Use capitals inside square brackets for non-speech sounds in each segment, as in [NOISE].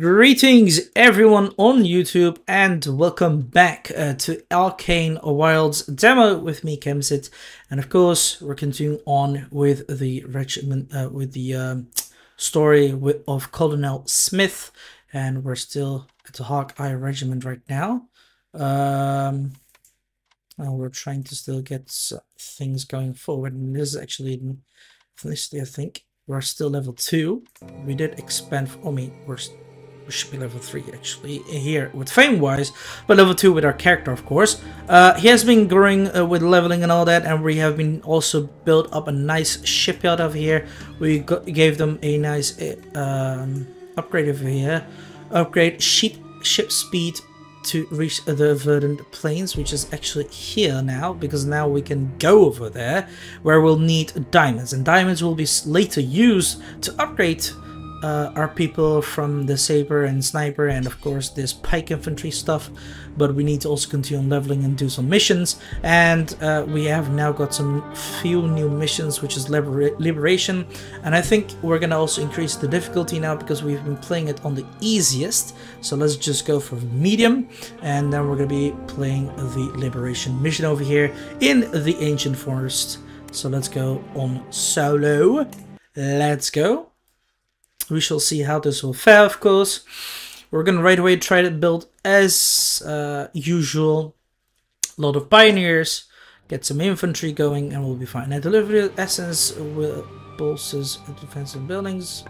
Greetings everyone on YouTube and welcome back uh, to Arcane Wilds demo with me Kemsyt. And of course we're continuing on with the regiment uh, with the um, story of Colonel Smith. And we're still at the Hawkeye Regiment right now. Um, and we're trying to still get things going forward. And this is actually ethnicity I think we're still level 2 we did expand for, oh me we're we should be level 3 actually here with fame wise but level 2 with our character of course. Uh, he has been growing uh, with leveling and all that and we have been also built up a nice shipyard over here. We got, gave them a nice uh, um, upgrade over here. Upgrade ship ship speed to reach the verdant plains which is actually here now because now we can go over there where we'll need diamonds. And diamonds will be later used to upgrade uh, our people from the saber and sniper and of course this pike infantry stuff. But we need to also continue leveling and do some missions. And uh, we have now got some few new missions which is liber liberation. And I think we're gonna also increase the difficulty now because we've been playing it on the easiest. So let's just go for medium. And then we're gonna be playing the liberation mission over here in the ancient forest. So let's go on solo. Let's go we shall see how this will fare, of course. We're gonna right away try to build as uh, usual. A lot of pioneers, get some infantry going, and we'll be fine. Now, delivery essence will bolsters defensive buildings.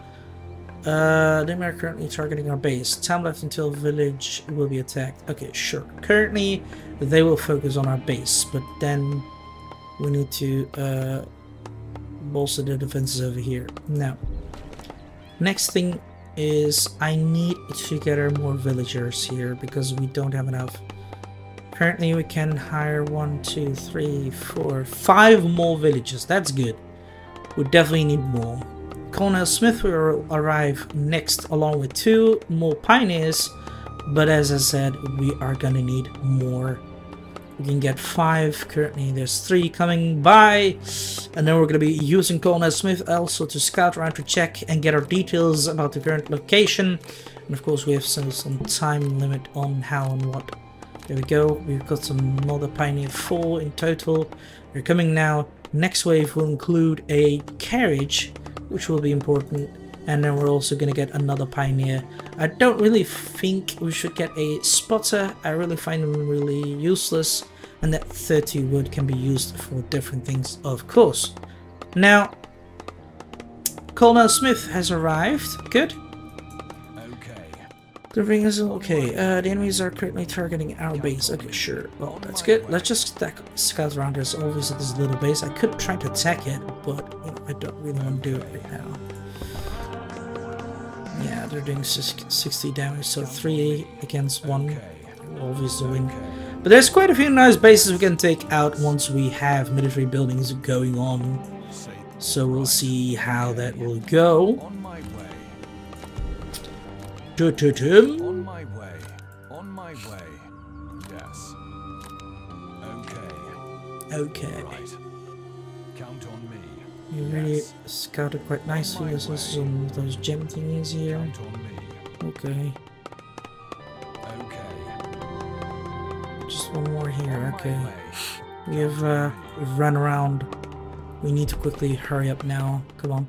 Uh, they are currently targeting our base. Time left until village will be attacked. Okay, sure. Currently, they will focus on our base, but then we need to uh, bolster the defenses over here. Now, Next thing is I need to gather more villagers here because we don't have enough. Currently we can hire one, two, three, four, five more villages. That's good. We definitely need more. Colonel Smith will arrive next along with two more pioneers. But as I said, we are gonna need more we can get five. Currently, there's three coming by. And then we're going to be using Colonel Smith also to scout around to check and get our details about the current location. And of course, we have some, some time limit on how and what. There we go. We've got some another Pioneer 4 in total. They're coming now. Next wave will include a carriage, which will be important and then we're also gonna get another pioneer. I don't really think we should get a spotter. I really find them really useless and that 30 wood can be used for different things of course. Now colonel smith has arrived. Good. Okay. The ring is okay. Uh, the enemies are currently targeting our base. Okay sure. Well that's good. Let's just stack, scout around this always this little base. I could try to attack it but you know, i don't really want to do it right now yeah, they're doing 60 damage, so 3 against 1 obviously win. But there's quite a few nice bases we can take out once we have military buildings going on. So we'll see how that will go. Way. On my way. On my way. Yes. Okay. Okay. Right. On. You really scouted quite nicely. There's also some of those gem thingies here. Okay. Okay. Just one more here. Okay. [SIGHS] We have uh, we've run around. We need to quickly hurry up now. Come on.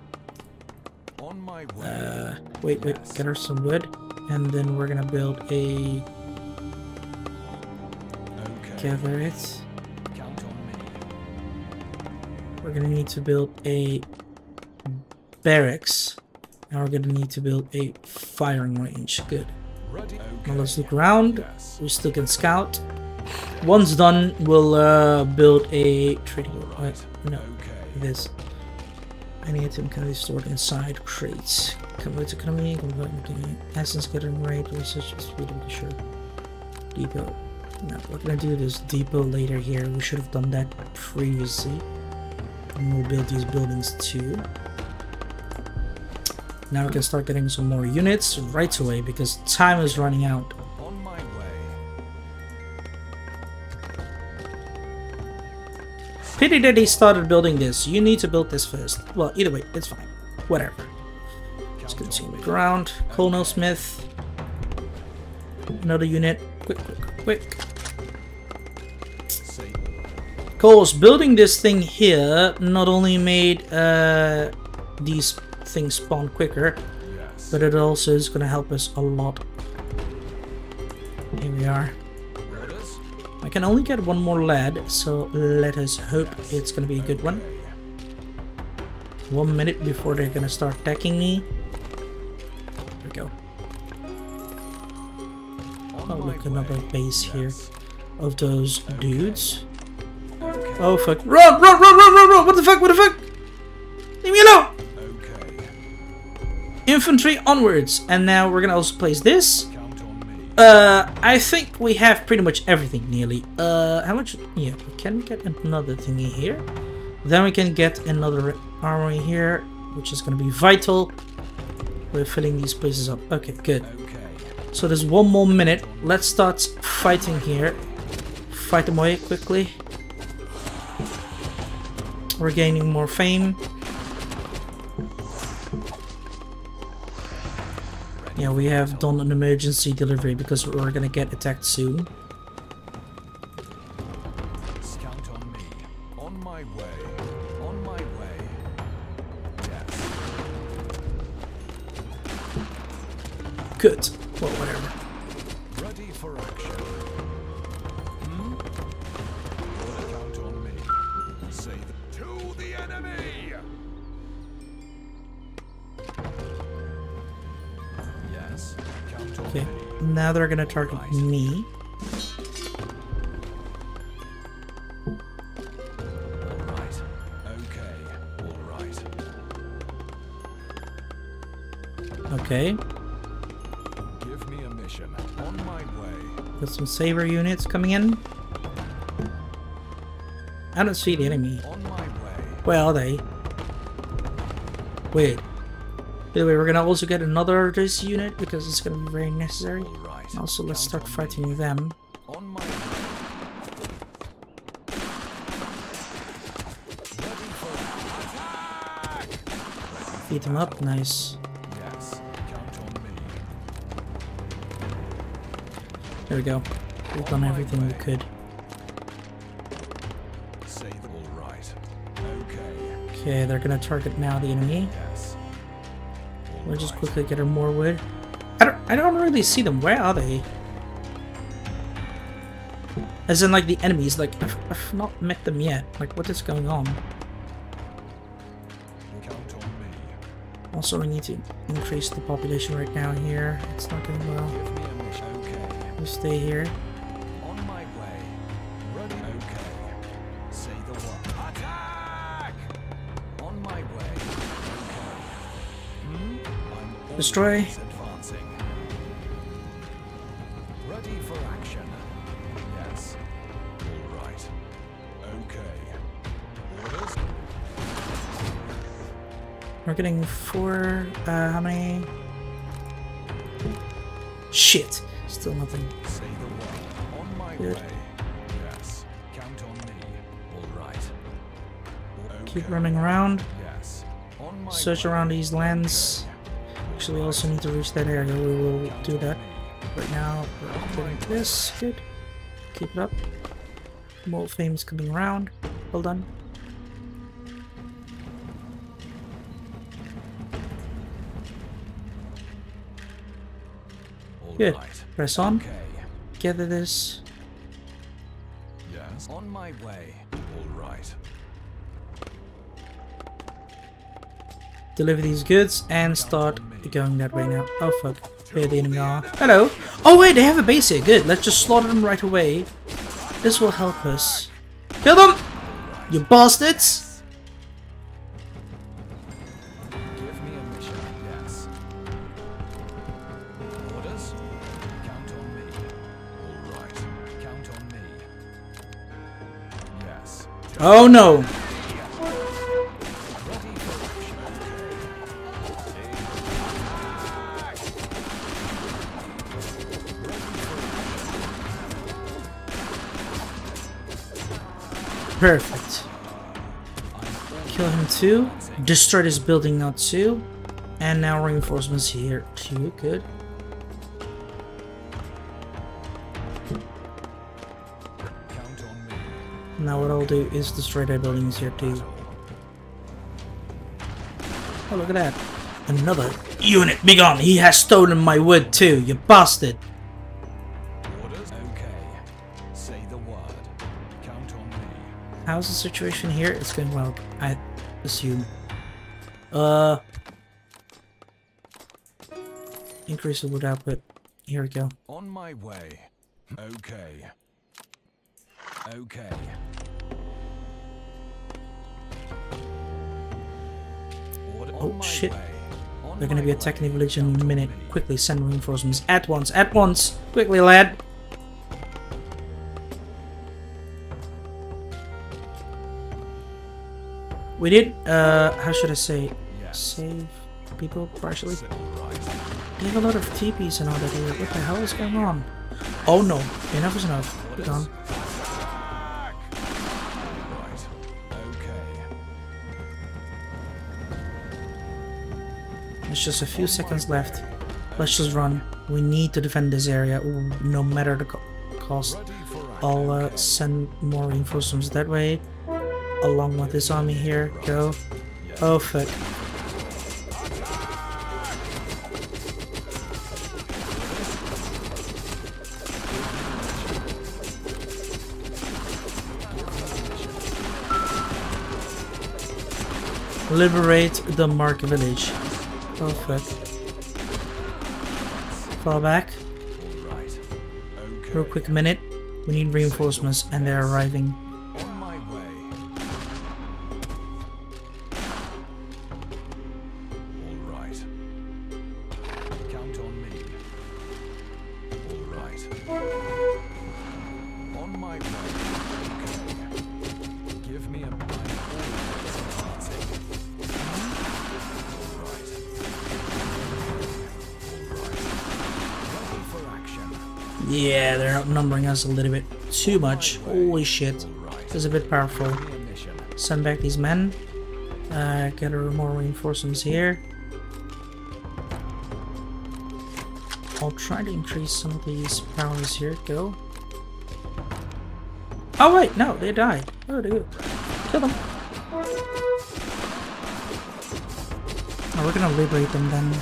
Uh, wait, wait. Get her some wood, and then we're gonna build a. Gather it. Gonna need to build a barracks. Now we're gonna need to build a firing range. Good. Now let's look around. We still can scout. Once done, we'll uh, build a trading. Uh, no, okay. this. Any item can be stored inside crates. Convert economy, convert essence getting rate, research speed of the sure. Depot. Now we're gonna do this depot later here. We should have done that previously. And we'll build these buildings too. Now we can start getting some more units right away because time is running out. On my way. Pity that he started building this. You need to build this first. Well, either way, it's fine. Whatever. Let's continue the ground. Colonel Smith. Another unit. Quick, quick, quick. Of course, building this thing here not only made uh, these things spawn quicker, but it also is going to help us a lot. Here we are. I can only get one more lead, so let us hope it's going to be a good one. One minute before they're going to start attacking me. There we go. Oh, look, another base here of those dudes. Oh, fuck. Run, run, run, run, run, run! What the fuck, what the fuck? Leave me alone! Okay. Infantry onwards. And now we're gonna also place this. Uh, I think we have pretty much everything nearly. Uh, how much? Yeah, we can get another thingy here. Then we can get another armory here, which is going to be vital. We're filling these places up. Okay, good. Okay. So there's one more minute. Let's start fighting here. Fight them away quickly. We're gaining more fame. Yeah, we have done an emergency delivery because we're gonna get attacked soon. Count now they're gonna target me. Okay. Give me a mission. On my way. got some saber units coming in. I don't see the enemy. On my way. Are they? Wait. By the way, we're gonna also get another this unit because it's gonna be very necessary. Right. Also, let's start fighting them. On my way. Ready for attack! Beat them up, nice. Yes. Count on me. There we go. We've done everything we could. Say the all right. Okay. Okay, they're gonna target now the enemy. We'll just quickly get her more wood. I don't really see them. Where are they? As in like the enemies, like I've, I've not met them yet. Like what is going on? Count on me. Also we need to increase the population right now here. It's not going well. Give me a mission. Okay. We'll stay here. On my way. Ready. Okay. Say the what? Attack! On my way. Okay. Hmm? Destroy. Getting four uh how many? Shit. Still nothing. Say the what? On my Good. way. Yes. Count on me. All right. Keep running around. Yes. Search way. around these lands. Actually, we also need to reach that area. We will do that. Right now, we're doing this. Good. Keep it up. More fame's coming around. Well done. Good. Press on. Okay. Gather this. Yes. On my way. All right. Deliver these goods and start going that way now. Oh fuck. Where the enemy are. Hello. Oh wait, they have a base here. Good. Let's just slaughter them right away. This will help us. Kill them! You bastards! Oh no. Perfect. Kill him too. Destroy this building now too. And now reinforcements here too. Good. Now what I'll do is destroy their buildings here too. Oh, look at that. Another unit. Be gone. He has stolen my wood too, you bastard. Orders? Okay. Say the word. Count on me. How's the situation here? It's going well, I assume. Uh... Increase the wood output. Here we go. On my way. Okay. Okay. Oh, shit. They're gonna be attacking the village in a minute. Quickly send reinforcements. At once, at once! Quickly, lad! We did, uh, how should I say, save people partially? They have a lot of TPs and all that here. What the hell is going on? Oh no, enough is enough. Be gone. There's just a few seconds left. Let's just run. We need to defend this area, no matter the co cost. I'll uh, send more reinforcements that way, along with this army here. Go. Oh fuck. Liberate the Mark village. Oh fuck. Fall back. Real quick minute. We need reinforcements and they're arriving. A little bit too much. Holy shit. This is a bit powerful. Send back these men. Uh, get a more reinforcements here. I'll try to increase some of these powers here. Go. Oh wait, no, they died. Oh, they good. Kill them. Oh, we're gonna liberate them then.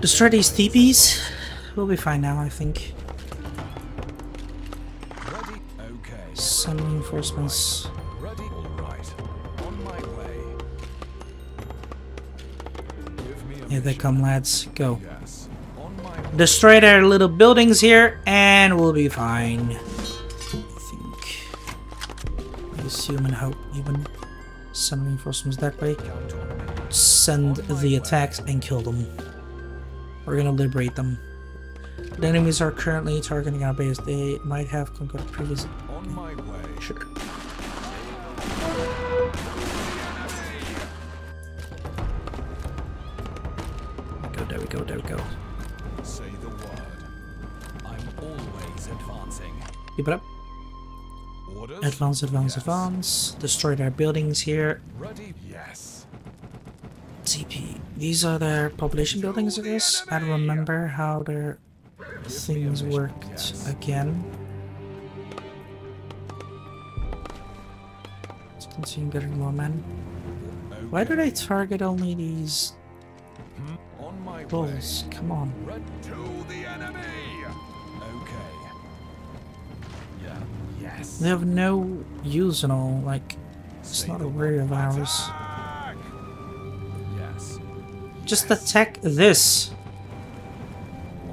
Destroy these TPs. We'll be fine now, I think. ready. Okay. Send reinforcements. Ready? All right. On my way. Give me a Here they come, lads. Go. Yes. On my. Destroy their little buildings here, and we'll be fine. I think. I assume and hope, even. Send reinforcements that way. Count on me. Send the attacks and kill them. We're gonna liberate them. The enemies are currently targeting our base. They might have conquered previous. On my way. Sure. Go, there we go, there we go. Say the word. I'm always advancing. Keep it up. Orders? Advance, advance, Yes. advance. Destroy their buildings here. Ready? Yes. TP. These are their population buildings, I guess. I don't remember how their things worked again. Let's continue getting more men. Why do they target only these? On my way. bulls? Come on. Red to the enemy. Okay. Yeah. Yes. They have no use and all, like, it's not a worry of ours. Just attack this.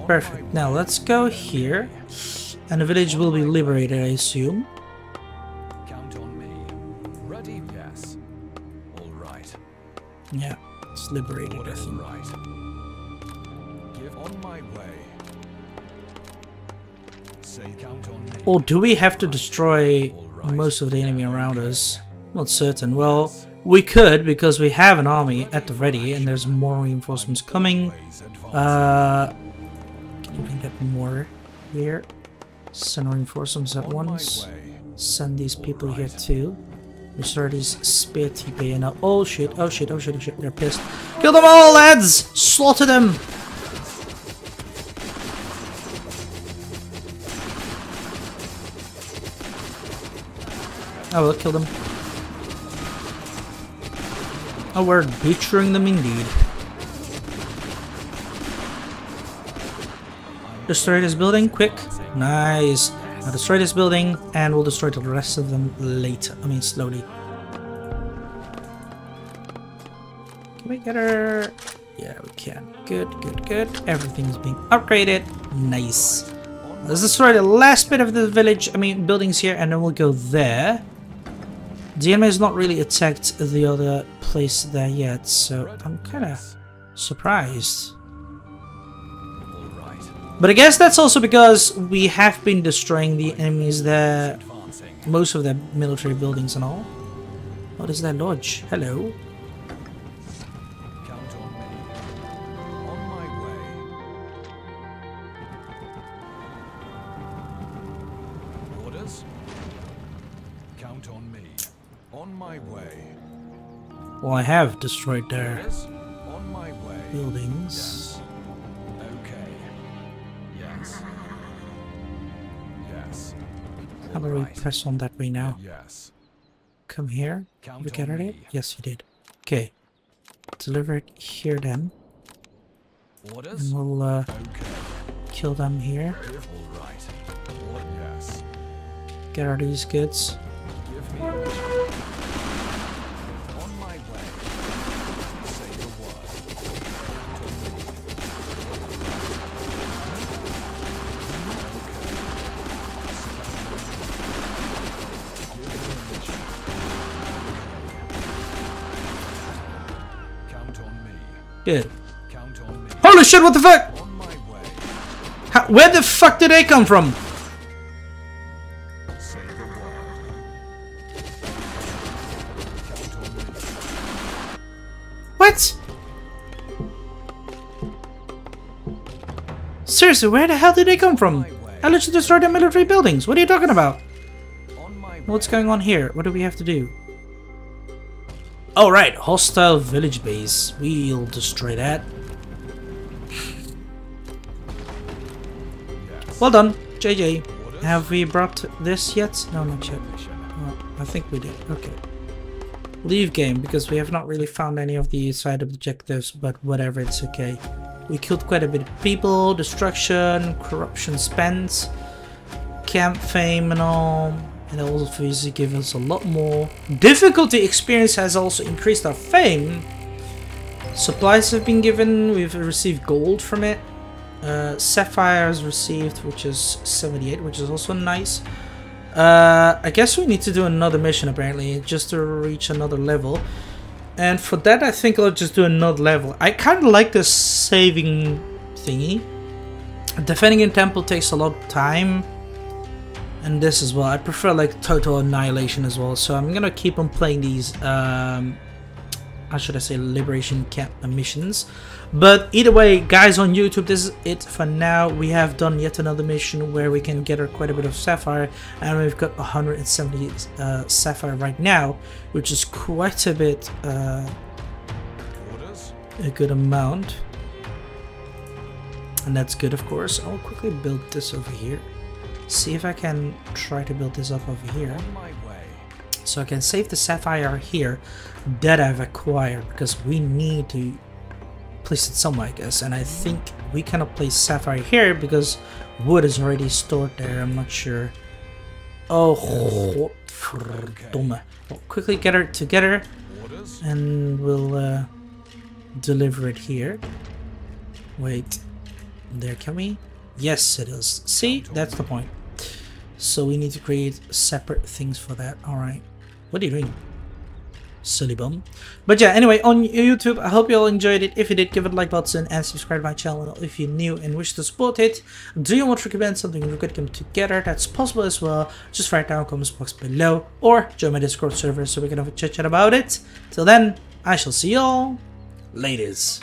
Perfect. Now let's go here. And the village will be liberated, I assume. Count on me. Ready? Yes. All right. Yeah, it's liberated, I think. right. Give on my way. Say count on me. Or do we have to destroy Alright. most of the enemy around us? Not certain. Well, we could because we have an army at the ready and there's more reinforcements coming. Uh, we can get more here. Send reinforcements at once. Send these people right. here too. Restore these spear TP oh shit, oh shit, oh shit, oh shit, they're pissed. Kill them all, lads! Slaughter them! I will kill them. Oh, we're butchering them indeed. Destroy this building, quick. Nice. Now destroy this building, and we'll destroy the rest of them later. I mean, slowly. Can we get her? Yeah, we can. Good, good, good. Everything's being upgraded. Nice. Let's destroy the last bit of the village, I mean, buildings here, and then we'll go there. The enemy has not really attacked the other place there yet, so I'm kind of surprised. But I guess that's also because we have been destroying the enemies there, most of their military buildings and all. What is that lodge? Hello. Count on me. On my way. Orders? Count on me. On my way. Well, I have destroyed their Orders? On my way. buildings. How do we press on that way now? Yes. Come here. Count You gathered it? Yes, you did. Okay. Deliver it here then. Orders? And we'll uh, Okay. kill them here. All right. Yes. Get all these goods. Shit, what the fuck? How, where the fuck did they come from? What? Seriously, where the hell did they come from? I literally destroyed their military buildings. What are you talking about? What's going on here? What do we have to do? Oh, right. Hostile village base. We'll destroy that. Well done, JJ. Have we brought this yet? No, not yet. Well, I think we did. Okay. Leave game, because we have not really found any of the side objectives, but whatever, it's okay. We killed quite a bit of people, destruction, corruption spent, camp fame and all. And also obviously give us a lot more. Difficulty experience has also increased our fame. Supplies have been given, we've received gold from it. Uh, sapphires received, which is 78, which is also nice. Uh, I guess we need to do another mission apparently, just to reach another level. And for that, I think I'll just do another level. I kind of like this saving thingy. Defending in temple takes a lot of time. And this as well. I prefer like total annihilation as well. So I'm gonna keep on playing these, um, how should I say, liberation camp missions. But either way, guys on YouTube, this is it for now. We have done yet another mission where we can gather quite a bit of sapphire, and we've got 170 uh, sapphire right now, which is quite a bit, uh, a good amount. And that's good, of course. I'll quickly build this over here. See if I can try to build this up over here. So I can save the sapphire here that I've acquired because we need to place it somewhere, I guess. And I think we cannot place sapphire here because wood is already stored there. I'm not sure. Oh, godverdomme. We'll quickly get it together and we'll uh, deliver it here. Wait, there can we? Yes, it is. See, that's the point. So we need to create separate things for that. All right. What are you doing? Silly bum. But yeah, anyway, on YouTube, I hope you all enjoyed it. If you did, give it a like button and subscribe to my channel if you're new and wish to support it. Do you want to recommend something we could come together? That's possible as well. Just write down comments box below or join my Discord server so we can have a chit chat about it. Till then, I shall see y'all. Ladies.